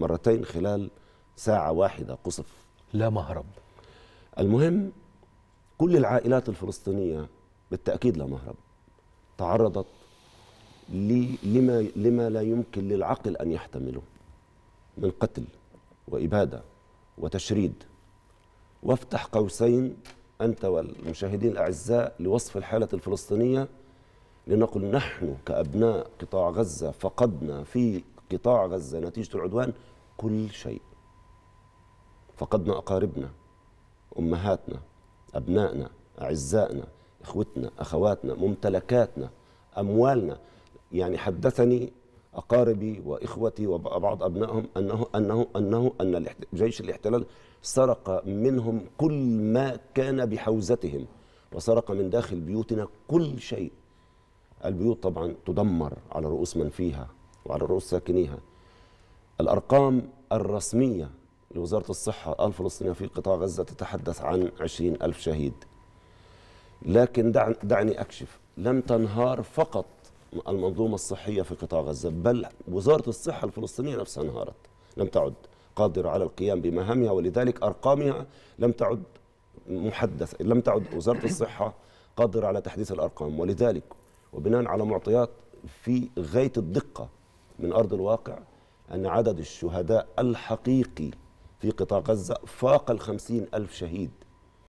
مرتين خلال ساعة واحدة قصف. لا مهرب. المهم كل العائلات الفلسطينية بالتأكيد لا مهرب. تعرضت لما, لما لا يمكن للعقل أن يحتمله من قتل وإبادة وتشريد. وافتح قوسين أنت والمشاهدين الأعزاء لوصف الحالة الفلسطينية لنقل نحن كأبناء قطاع غزة فقدنا في قطاع غزة نتيجة العدوان كل شيء. فقدنا أقاربنا أمهاتنا أبنائنا أعزائنا إخوتنا أخواتنا ممتلكاتنا أموالنا. يعني حدثني أقاربي وإخوتي وبعض أبنائهم أنه أنه أنه أن جيش الاحتلال سرق منهم كل ما كان بحوزتهم وسرق من داخل بيوتنا كل شيء. البيوت طبعا تدمر على رؤوس من فيها. وعلى رؤوس ساكنيها. الأرقام الرسمية لوزارة الصحة الفلسطينية في قطاع غزة تتحدث عن عشرين ألف شهيد. لكن دعني أكشف. لم تنهار فقط المنظومة الصحية في قطاع غزة بل وزارة الصحة الفلسطينية نفسها انهارت. لم تعد قادرة على القيام بمهامها ولذلك أرقامها لم تعد محدثة. لم تعد وزارة الصحة قادرة على تحديث الأرقام. ولذلك وبناء على معطيات في غاية الدقة من أرض الواقع أن عدد الشهداء الحقيقي في قطاع غزة فاق الخمسين ألف شهيد.